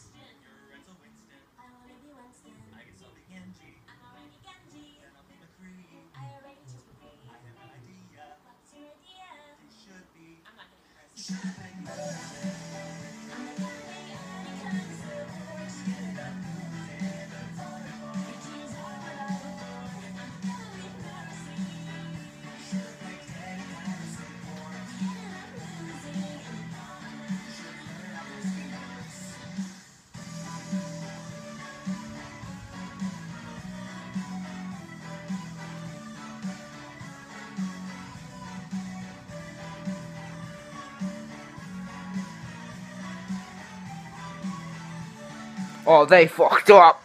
Bastion. You're Hanzo Winston. I wanna be Winston. I guess I'll be Genji. I'm already Genji. Then I'll be McCree. I already chose McCree. I have an idea. What's your idea? It should be. I'm not gonna curse. Should be. I'm Oh, they fucked up.